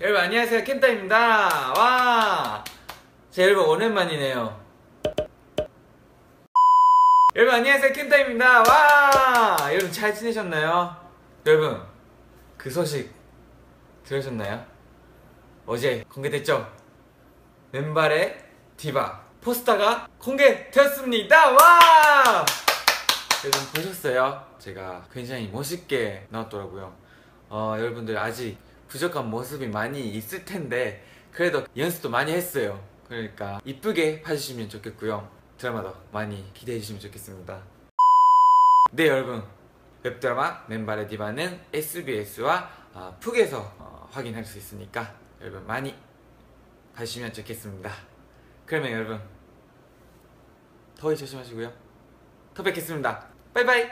여러분 안녕하세요. 켄타입니다. 와! 자, 여러분 오랜만이네요. 여러분 안녕하세요. 켄타입니다. 와! 여러분 잘 지내셨나요? 여러분 그 소식 들으셨나요? 어제 공개됐죠? 왼발의 디바 포스터가 공개되었습니다. 와! 여러분 보셨어요? 제가 굉장히 멋있게 나왔더라고요. 어, 여러분들 아직 부족한 모습이 많이 있을 텐데 그래도 연습도 많이 했어요. 그러니까 이쁘게 봐주시면 좋겠고요. 드라마도 많이 기대해 주시면 좋겠습니다. 네 여러분. 웹드라마 맨발의 디바는 SBS와 어, 푹에서 어, 확인할 수 있으니까 여러분 많이 봐주시면 좋겠습니다. 그러면 여러분 더위 조심하시고요. 또 뵙겠습니다. 바이바이